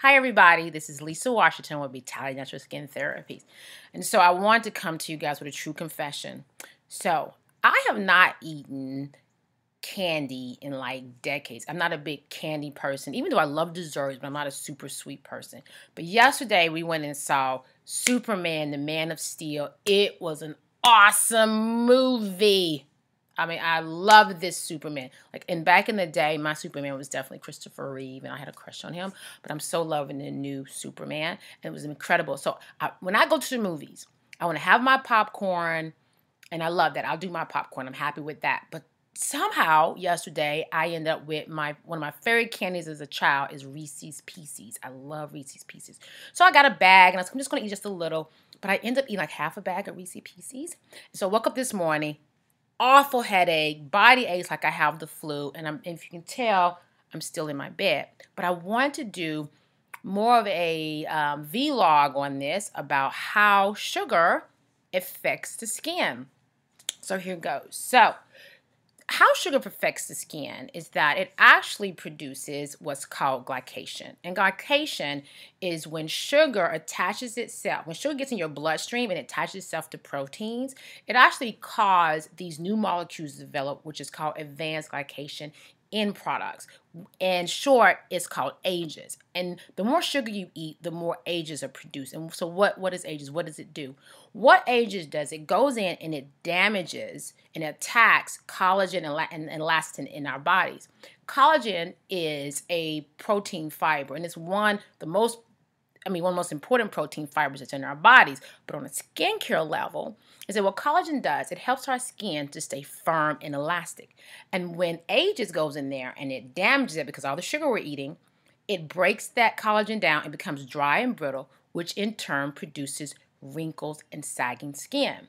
Hi, everybody. This is Lisa Washington with Vitality Natural Skin Therapies. And so I want to come to you guys with a true confession. So I have not eaten candy in like decades. I'm not a big candy person, even though I love desserts, but I'm not a super sweet person. But yesterday we went and saw Superman, the Man of Steel. It was an awesome movie. I mean, I love this Superman. Like, and back in the day, my Superman was definitely Christopher Reeve, and I had a crush on him. But I'm so loving the new Superman, and it was incredible. So I, when I go to the movies, I want to have my popcorn, and I love that. I'll do my popcorn. I'm happy with that. But somehow yesterday I ended up with my one of my favorite candies as a child is Reese's Pieces. I love Reese's Pieces. So I got a bag, and I was, I'm just going to eat just a little. But I ended up eating like half a bag of Reese's Pieces. So I woke up this morning awful headache, body aches like I have the flu, and I'm if you can tell, I'm still in my bed. But I want to do more of a um, vlog on this about how sugar affects the skin. So here goes. So how sugar affects the skin is that it actually produces what's called glycation. And glycation is when sugar attaches itself, when sugar gets in your bloodstream and attaches itself to proteins, it actually causes these new molecules to develop, which is called advanced glycation end products. In short, it's called ages. And the more sugar you eat, the more ages are produced. And so what, what is ages? What does it do? What ages does it goes in and it damages and attacks collagen and, and elastin in our bodies. Collagen is a protein fiber and it's one the most I mean, one of the most important protein fibers that's in our bodies. But on a skincare level, is that what collagen does, it helps our skin to stay firm and elastic. And when ages goes in there and it damages it because all the sugar we're eating, it breaks that collagen down and becomes dry and brittle, which in turn produces wrinkles and sagging skin.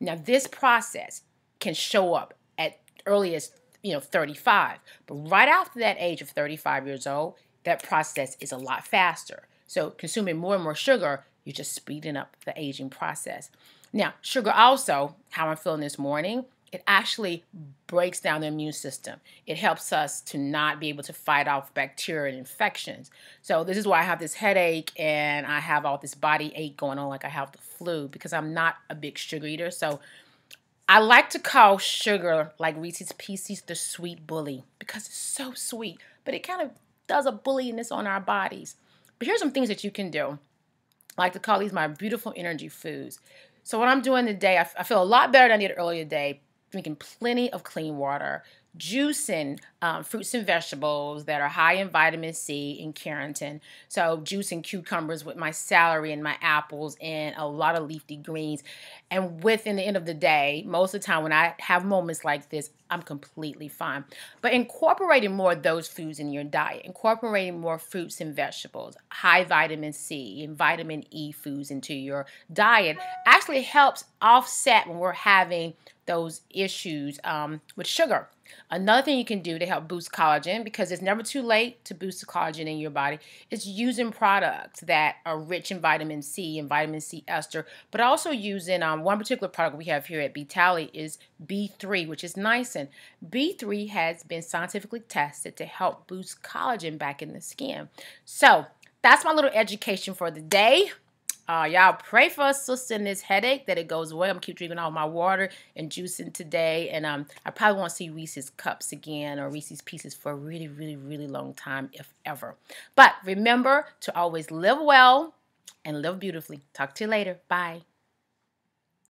Now, this process can show up at early as you know 35, but right after that age of 35 years old, that process is a lot faster. So consuming more and more sugar, you're just speeding up the aging process. Now, sugar also, how I'm feeling this morning, it actually breaks down the immune system. It helps us to not be able to fight off bacteria and infections. So this is why I have this headache and I have all this body ache going on like I have the flu because I'm not a big sugar eater. So I like to call sugar like Reese's Pieces the sweet bully because it's so sweet, but it kind of does a bullyiness on our bodies. But here's some things that you can do. I like to call these my beautiful energy foods. So what I'm doing today, I, feel a lot better than I did earlier today, drinking plenty of clean water, juicing um, fruits and vegetables that are high in vitamin C and carotene. So juicing cucumbers with my celery and my apples and a lot of leafy greens. And within the end of the day, most of the time when I have moments like this, I'm completely fine. But incorporating more of those foods in your diet, incorporating more fruits and vegetables, high vitamin C and vitamin E foods into your diet actually helps offset when we're having those issues um, with sugar. Another thing you can do to help boost collagen, because it's never too late to boost the collagen in your body, is using products that are rich in vitamin C and vitamin C ester, but also using um, one particular product we have here at B'Tyli is B3, which is niacin. B3 has been scientifically tested to help boost collagen back in the skin. So that's my little education for the day. Uh, y'all pray for us, sister, in this headache that it goes away. I'm keep drinking all my water and juicing today, and um, I probably won't see Reese's cups again or Reese's pieces for a really, really, really long time, if ever. But remember to always live well and live beautifully. Talk to you later. Bye.